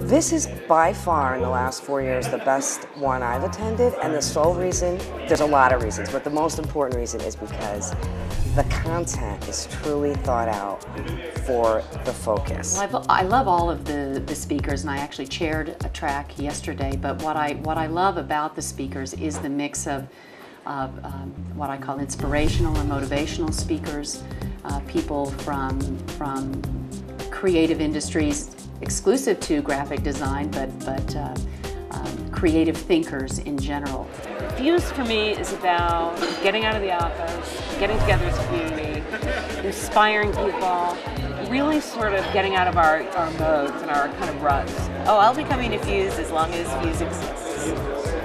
This is by far in the last four years the best one I've attended, and the sole reason, there's a lot of reasons, but the most important reason is because the content is truly thought out for the focus. Well, I love all of the, the speakers, and I actually chaired a track yesterday. But what I what I love about the speakers is the mix of, of um, what I call inspirational and motivational speakers, uh, people from from creative industries exclusive to graphic design, but but uh, um, creative thinkers in general. Fuse for me is about getting out of the office, getting together as a community, inspiring people, really sort of getting out of our, our modes and our kind of ruts. Oh, I'll be coming to Fuse as long as Fuse exists.